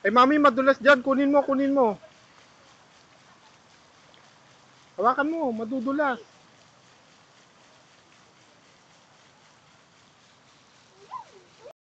Eh, mami, madulas dyan. Kunin mo, kunin mo. Hawakan mo, madudulas.